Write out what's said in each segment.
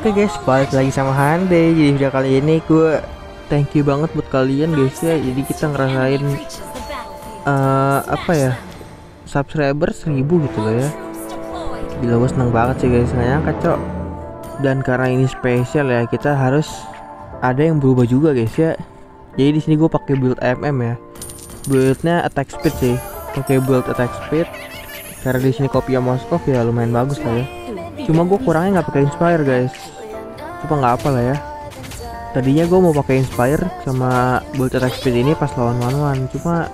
Oke guys, balik lagi sama Hande. Jadi video kali ini gue thank you banget buat kalian guys ya. Jadi kita ngerasain eh apa ya? Subscriber 1000 gitu loh ya. Gila gue seneng banget sih guys, nggak nyangka. Dan karena ini spesial ya, kita harus ada yang berubah juga guys ya. Jadi di sini gue pakai build MM ya. Buildnya attack speed sih. Pakai build attack speed. Karena di sini kopi Moskov ya lumayan bagus lah ya cuma gue kurangnya nggak pakai inspire guys. Cuma nggak apa lah ya. Tadinya gue mau pakai inspire sama build attack speed ini pas lawan one one. Cuma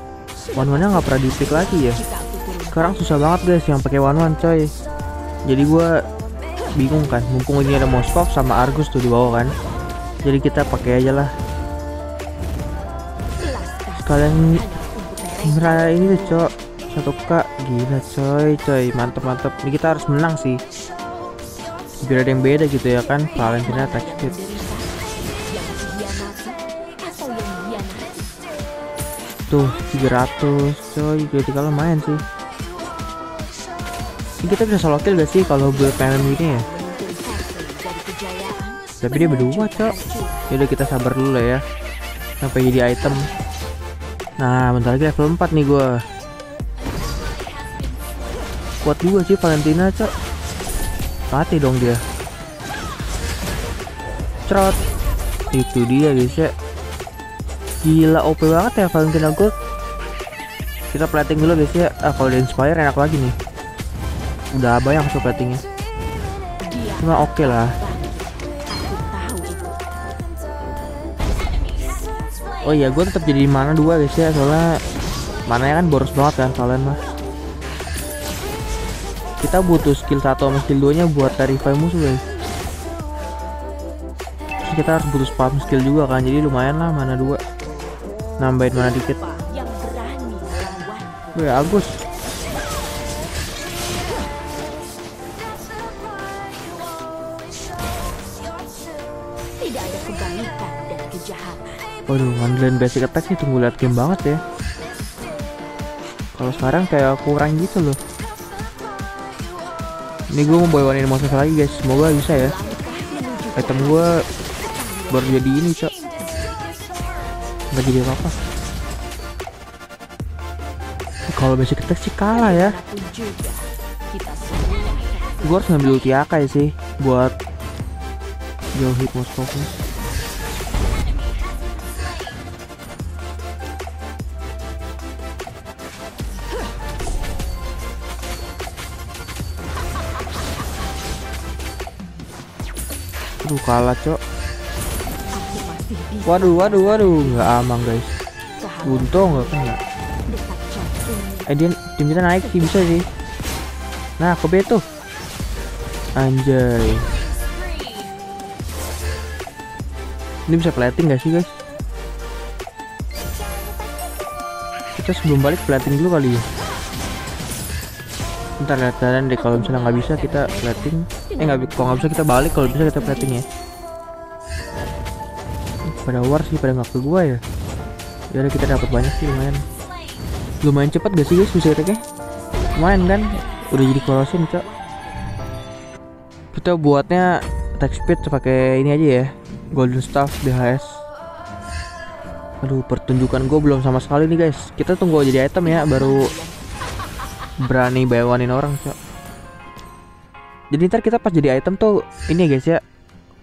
one one nya nggak pernah di pick lagi ya. Sekarang susah banget guys yang pakai one one coy. Jadi gue bingung kan mumpung ini ada Moskov sama Argus tuh di bawah kan. Jadi kita pakai aja lah. Sekalian merah ini tuh cok. Satu k gila coy coy. Mantep mantep. Ini kita harus menang sih biar yang beda gitu ya kan? Valentina attack speed tuh 300 coy. Kalau main sih. Ini kita bisa solo kill gak sih kalau build PM ini ya? Tapi dia berdua cok. Yaudah kita sabar dulu lah ya. Sampai jadi item. Nah bentar lagi level 4 nih gua. Kuat juga sih Valentina cok mati dong dia. Cerot itu dia guys ya. Gila OP banget ya Valentina Gold kita plating dulu guys ya. Ah kalau di inspire enak lagi nih. Udah banyak masuk platingnya. Cuma oke okay lah. Oh iya gue tetap jadi mana dua guys ya. Soalnya mananya kan boros banget kan kalian mah kita butuh skill 1 sama skill 2 nya buat tarifai musuh guys. Terus kita harus butuh spam skill juga kan jadi lumayan lah mana dua. Nambahin mana dikit. Wih Agus. Waduh ngandelin basic attack sih tunggu liat game banget ya. Kalau sekarang kayak kurang gitu loh Ini gue mau bawain monster lagi guys. Semoga bisa ya. Item gue baru jadi ini cok. Nggak jadi apa-apa. Kalau basic attack sih kalah ya. Gue harus ngambil ulti sih Buat jauhi Moskovnya Aduh kalah cok. Waduh waduh waduh. Nggak aman guys. Untung nggak kena. Eh dia tim kita naik sih bisa sih. Nah ke tuh. Anjay. Ini bisa plating gak sih guys? Kita sebelum balik plating dulu kali. Ya Ntar lihat kalian deh kalau misalnya nggak bisa kita plating Eh nggak kalau bisa kita balik kalau bisa kita plating ya? Pada war sih pada nggak ke gua ya. Ya kita dapat banyak sih lumayan. Lumayan cepat gak sih guys bisa attack-nya lumayan kan? Udah jadi corrosion cok. Kita buatnya attack speed pakai ini aja ya golden staff BHS aduh pertunjukan gue belum sama sekali nih guys. Kita tunggu jadi item ya baru berani bawanin orang cok jadi ntar kita pas jadi item tuh ini ya guys ya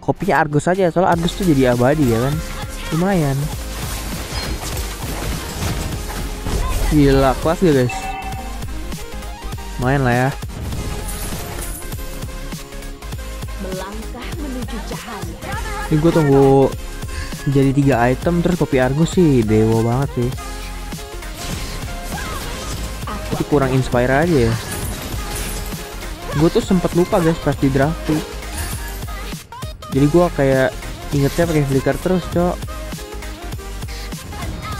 kopinya Argus aja soalnya Argus tuh jadi abadi ya kan lumayan Gila, kelas gak guys? Main lah ya. Melangkah menuju cahaya. Ini gue tunggu jadi tiga item terus kopi Argus sih dewa banget sih. Tapi kurang inspire aja ya. Gue tuh sempet lupa guys pas di drafting. Jadi gue kayak ingetnya pakai flicker terus cok.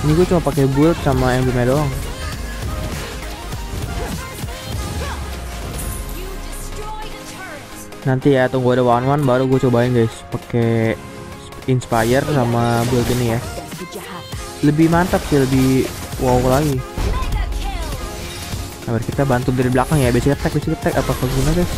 Ini gue cuma pakai build sama emblemnya doang. Nanti ya tunggu ada one one baru gue cobain guys pakai inspire sama build ini ya. Lebih mantap sih lebih wow lagi. Nah, kita bantu dari belakang ya basic attack basic attack apa guna guys.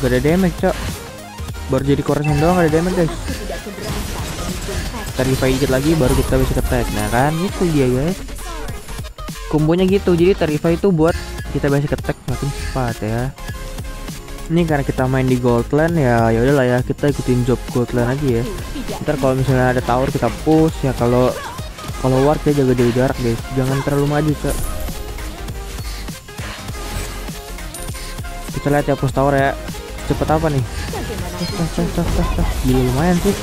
Gak ada damage cok. Baru jadi koresan doang gak ada damage guys. Kita revive dikit lagi baru kita bisa attack. Nah kan itu dia guys. Kombonya gitu jadi revive itu buat kita basic attack makin cepat ya ini karena kita main di Goldland ya ya udahlah ya kita ikutin job Goldland aja ya. Ntar kalau misalnya ada tower kita push ya kalau kalau ward ya jaga jaga jarak guys. Jangan terlalu maju cok kita lihat ya push tower ya. Cepet apa nih? Tas tas tas tas tas gila lumayan sih.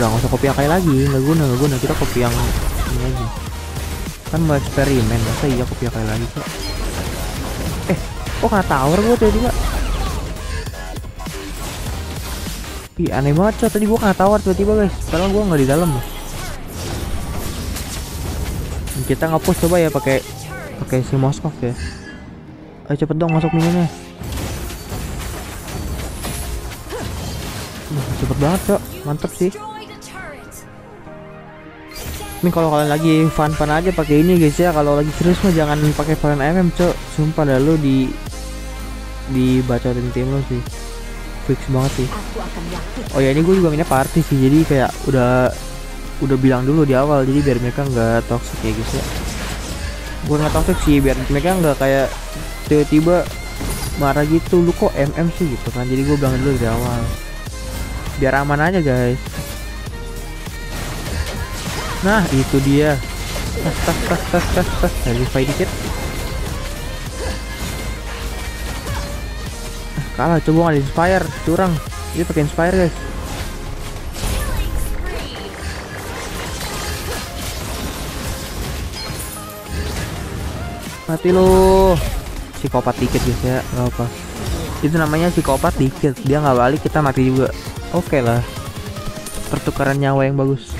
Udah nggak usah kopi yang kayak lagi. Nggak guna nggak guna. Kita kopi yang ini aja. Kan mau eksperimen. Masa iya kopi yang kayak lagi kok kok kena tower gua tiba-tiba? Ih aneh banget cok. Tadi gua kena tower tiba-tiba guys. Padahal gua nggak di dalam kita nge-push coba ya pakai pakai si Moskov ya. Ayo cepet dong masuk Wah, cepet banget cok. Mantep sih. Ini kalau kalian lagi fun-fun aja pakai ini guys ya. Kalau lagi serius mah jangan pakai varian MM cok. Sumpah dah lu di dibacotin tim lu sih. Fix banget sih. Oh ya ini gue juga mainnya party sih jadi kayak udah udah bilang dulu di awal jadi biar mereka nggak toxic ya guys ya gue nggak toxic sih biar mereka nggak kayak tiba-tiba marah gitu. Lu kok MM sih gitu kan jadi gue bilang dulu di awal. Biar aman aja guys. Nah itu dia. Tas tas tas tas tas tas. Dikit kalah coba nggak inspire? Curang. Dia pakai inspire guys. Mati lu. Psikopat dikit guys ya. Nggak apa. Itu namanya psikopat dikit. Dia nggak balik kita mati juga. Oke lah. Pertukaran nyawa yang bagus.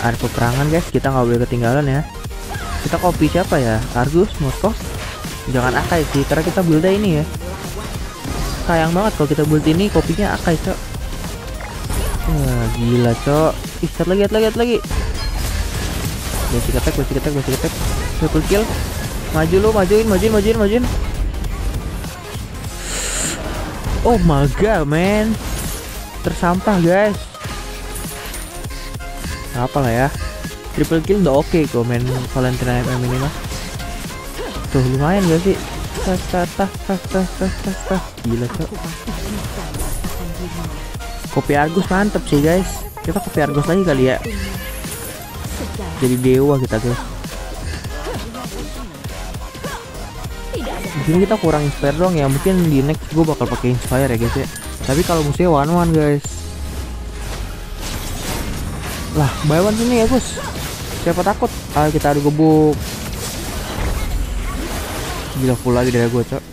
Ada peperangan guys. Kita nggak boleh ketinggalan ya. Kita copy siapa ya? Argus Moskov jangan Akai sih karena kita build ini ya sayang banget kalau kita build ini kopinya Akai cok. Wah gila cok. Ih lihat lagi lihat lagi lihat lagi. Basic attack basic attack basic triple kill. Maju lu majuin majuin majuin majuin. Oh my god man. Tersampah guys. Apa lah ya. Triple kill udah oke kok main MM ini mah. Tuh lumayan gak sih Gila cok. Kopi Argus mantep sih guys. Kita kopi Argus lagi kali ya. Jadi dewa kita guys. Mungkin kita kurang inspire doang ya. Mungkin di next gue bakal pakai inspire ya guys ya. Tapi kalau musuhnya one one guys. Lah buy one sini ya Gus. Siapa takut? Ayo kita adu gebuk gila full lagi dari gue cok.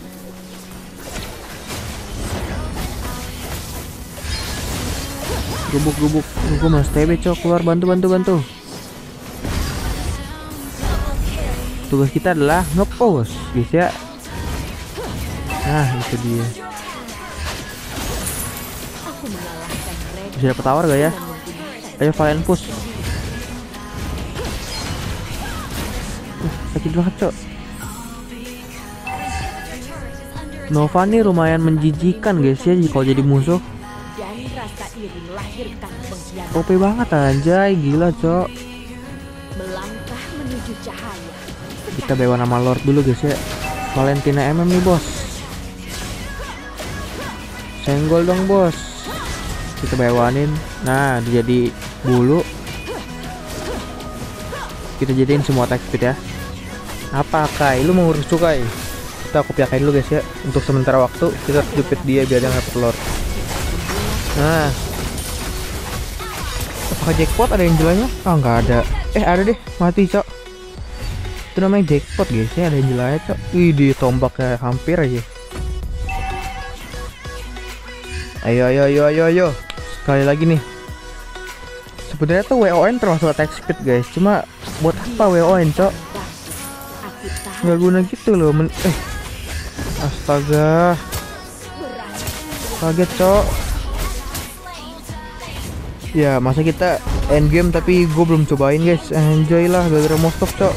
Gebuk gebuk gue mas TB cok. Keluar. Bantu bantu bantu. Tugas kita adalah ngepost guys ya. Nah itu dia. Bisa dapet tower gak ya? Ayo Valen push. Uh, sakit banget cok Nova nih lumayan menjijikan guys ya kalau jadi musuh. OP banget anjay gila cok. Kita bawa nama Lord dulu guys ya. Valentina MM nih bos. Senggol dong bos. Kita bawanin nah jadi bulu. Kita jadiin semua attack speed ya. Apa Kai? Lu mau urus Kai kita copy Kai dulu guys ya. Untuk sementara waktu kita jepit dia biar dia nggak Lord nah. Apakah jackpot? Ada yang jelanya? ah nggak ada. Eh ada deh. Mati cok. Itu namanya jackpot guys ya. Ada yang jelanya cok. Wih di tombaknya hampir aja. Ayo ayo ayo ayo ayo. Sekali lagi nih. Sebenarnya tuh WON termasuk attack speed guys. Cuma buat apa WON cok? Aku nggak guna gitu loh men eh astaga. Kaget cok. Ya masa kita end game tapi gue belum cobain guys. Enjoy lah gara-gara Mostok cok.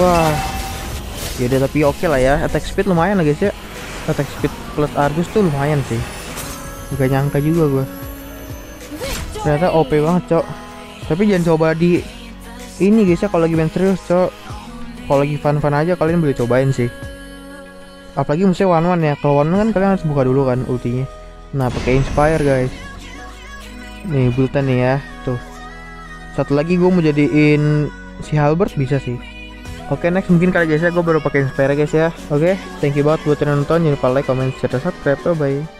Wah. Yaudah tapi oke lah ya. Attack speed lumayan lah guys ya. Attack speed plus Argus tuh lumayan sih. Gak nyangka juga gue Ternyata OP banget cok. Tapi jangan coba di Ini guys ya kalau lagi main serius cok Kalau lagi fun-fun aja kalian boleh cobain sih. Apalagi musuhnya one one ya. Kalau one one kan kalian harus buka dulu kan ultinya. Nah pakai inspire guys. Nih bulletin nih ya. Tuh. Satu lagi gue mau jadiin Si Halbert bisa sih. Oke next mungkin kali guys ya. Gue baru pakai inspire guys ya. Oke thank you banget buat yang nonton. Jangan lupa like, comment, share, dan subscribe. Bye bye